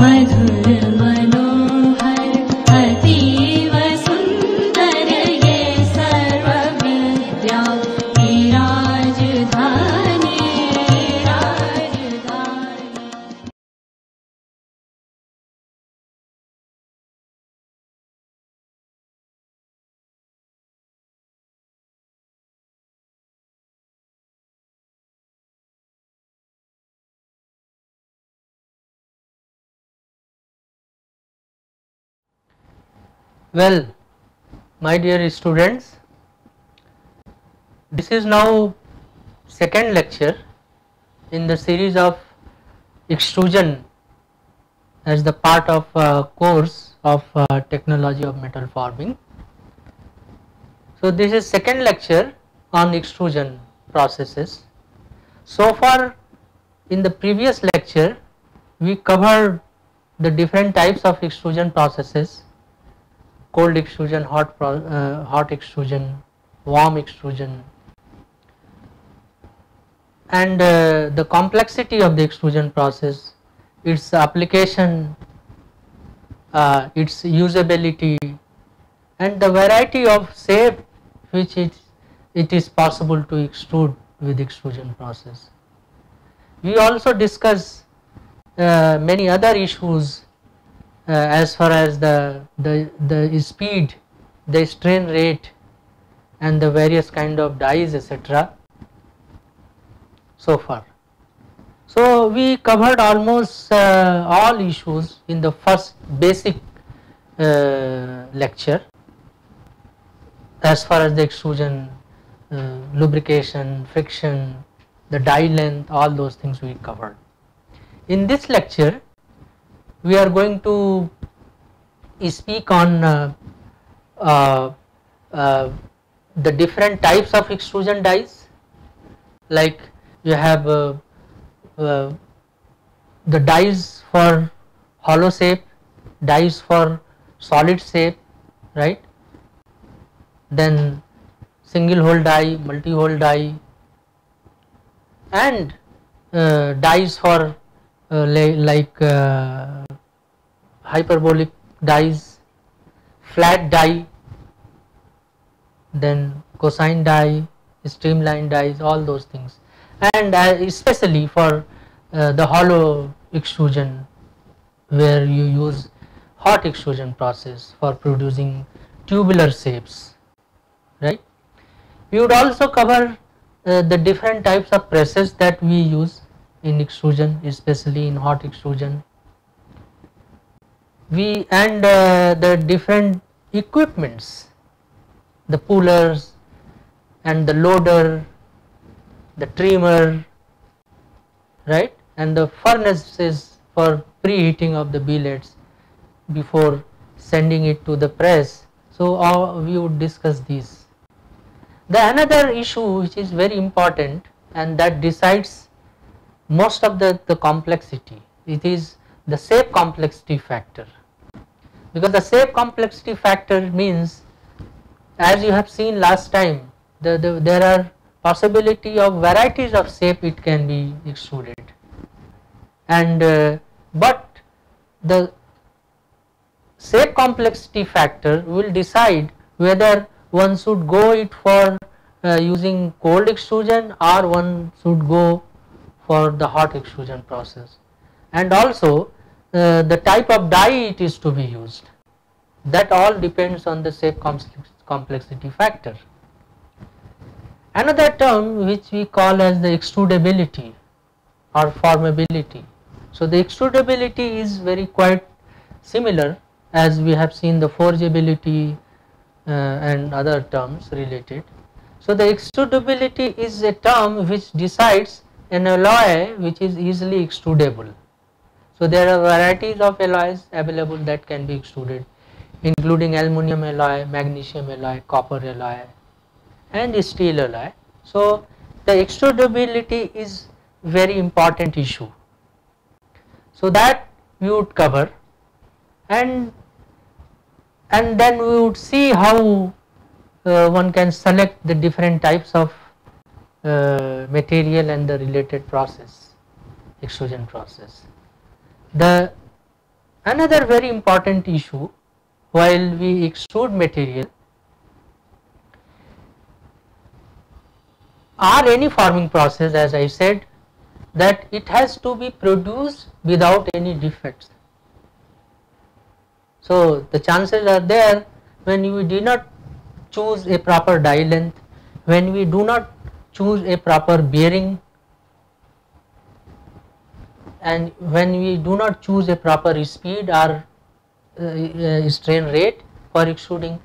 Madhur Well, my dear students, this is now second lecture in the series of extrusion as the part of uh, course of uh, technology of metal forming. So, this is second lecture on extrusion processes. So far in the previous lecture we covered the different types of extrusion processes cold extrusion, hot, uh, hot extrusion, warm extrusion and uh, the complexity of the extrusion process, its application, uh, its usability and the variety of shape which it, it is possible to extrude with extrusion process. We also discuss uh, many other issues as far as the, the, the speed, the strain rate and the various kind of dies etc. so far. So, we covered almost uh, all issues in the first basic uh, lecture as far as the extrusion, uh, lubrication, friction, the die length all those things we covered. In this lecture we are going to speak on uh, uh, uh, the different types of extrusion dies like you have uh, uh, the dies for hollow shape, dies for solid shape, right? Then single hole die, multi hole die and uh, dies for like hyperbolic dies, flat die, then cosine die, streamline dies, all those things, and uh, especially for uh, the hollow extrusion, where you use hot extrusion process for producing tubular shapes, right? We would also cover uh, the different types of presses that we use in extrusion, especially in hot extrusion we and uh, the different equipments the pullers and the loader the trimmer right and the furnaces for preheating of the billets before sending it to the press. So uh, we would discuss these. The another issue which is very important and that decides most of the the complexity it is the shape complexity factor. Because the shape complexity factor means as you have seen last time the, the, there are possibility of varieties of shape it can be extruded. And uh, but the shape complexity factor will decide whether one should go it for uh, using cold extrusion or one should go for the hot extrusion process. And also uh, the type of die it is to be used that all depends on the shape complex- complexity factor. Another term which we call as the extrudability or formability. So, the extrudability is very quite similar as we have seen the forgeability uh, and other terms related. So, the extrudability is a term which decides an alloy which is easily extrudable. So, there are varieties of alloys available that can be extruded including aluminum alloy, magnesium alloy, copper alloy and steel alloy. So, the extrudability is very important issue. So, that we would cover and and then we would see how uh, one can select the different types of uh, material and the related process extrusion process. The another very important issue while we extrude material or any forming process as I said that it has to be produced without any defects. So the chances are there when we do not choose a proper die length, when we do not choose a proper bearing and when we do not choose a proper speed or uh, uh, strain rate for extruding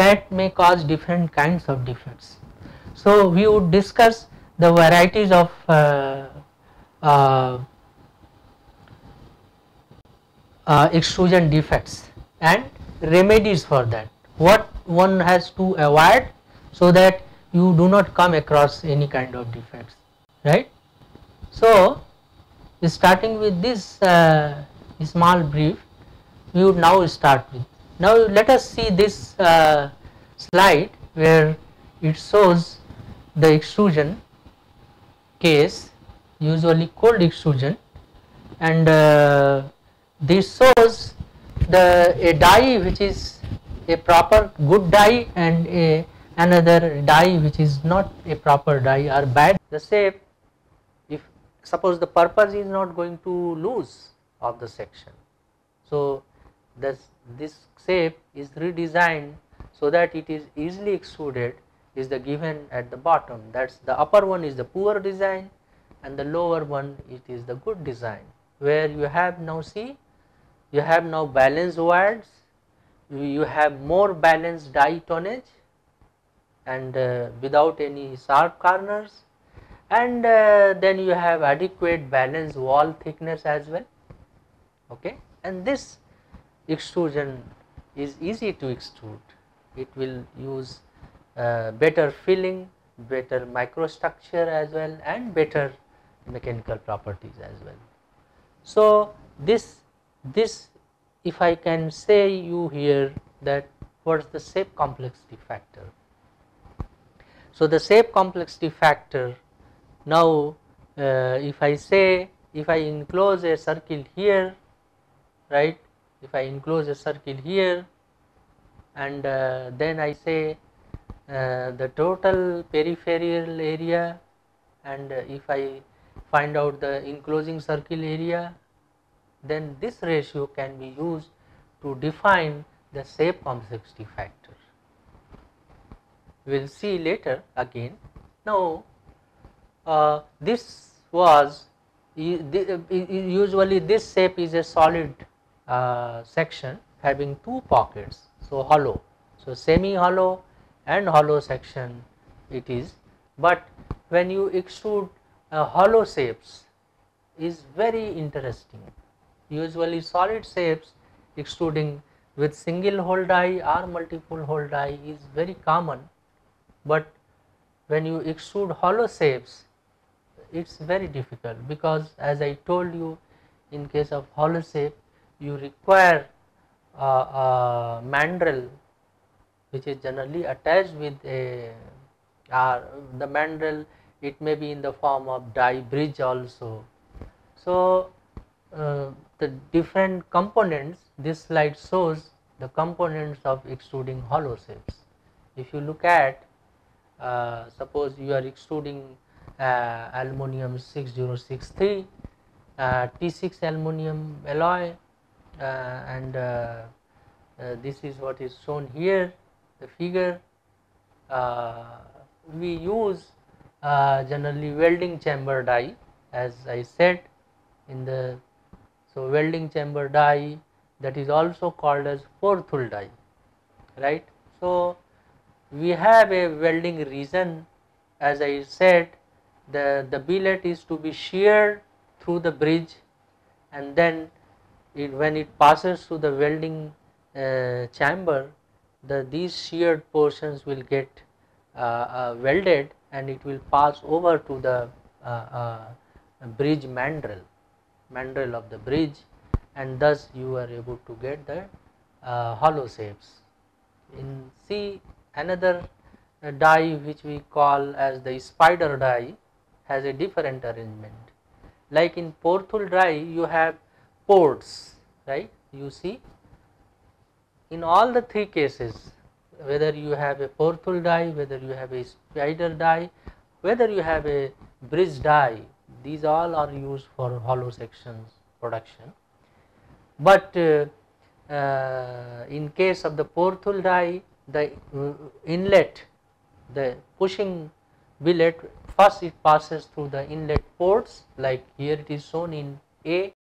that may cause different kinds of defects. So we would discuss the varieties of uh, uh, uh, extrusion defects and remedies for that. What one has to avoid so that you do not come across any kind of defects, right? So starting with this uh, small brief, we would now start with. Now let us see this uh, slide where it shows the extrusion case usually cold extrusion and uh, this shows the a die which is a proper good die and a another die which is not a proper die or bad the shape suppose the purpose is not going to lose of the section. So this this shape is redesigned so that it is easily extruded is the given at the bottom. That's the upper one is the poor design and the lower one it is the good design where you have now see you have now balanced wards you have more balanced die tonnage and uh, without any sharp corners and uh, then you have adequate balanced wall thickness as well okay and this extrusion is easy to extrude it will use uh, better filling, better microstructure as well and better mechanical properties as well. So, this this if I can say you here that what is the shape complexity factor. So, the shape complexity factor now uh, if I say if I enclose a circle here right if I enclose a circle here and uh, then I say uh, the total peripheral area and uh, if I find out the enclosing circle area then this ratio can be used to define the shape complexity factor. We will see later again. Now, uh, this was usually this shape is a solid uh, section having two pockets. So, hollow. So, semi hollow and hollow section it is but when you extrude uh, hollow shapes is very interesting usually solid shapes extruding with single hole die or multiple hole die is very common but when you extrude hollow shapes it is very difficult because as I told you in case of hollow shape you require a, a mandrel which is generally attached with a uh, the mandrel it may be in the form of die bridge also. So, uh, the different components this slide shows the components of extruding hollow shapes. If you look at uh, suppose you are extruding uh, aluminum 6063 uh, T6 aluminum alloy uh, and uh, this is what is shown here the figure uh, we use uh, generally welding chamber die as I said in the so welding chamber die that is also called as Porthole die right. So, we have a welding region as I said the, the billet is to be sheared through the bridge and then it, when it passes through the welding uh, chamber the these sheared portions will get uh, uh, welded and it will pass over to the uh, bridge mandrel mandrel of the bridge and thus you are able to get the hollow shapes. In C another die which we call as the spider die has a different arrangement. Like in Porthole die you have ports right you see in all the three cases whether you have a porthole die, whether you have a spider die, whether you have a bridge die, these all are used for hollow sections production. But uh, uh, in case of the porthole die, the uh, inlet, the pushing billet, first it passes through the inlet ports like here it is shown in A